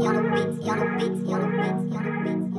Yellow beats, yellow beats, yellow beats, yellow beats.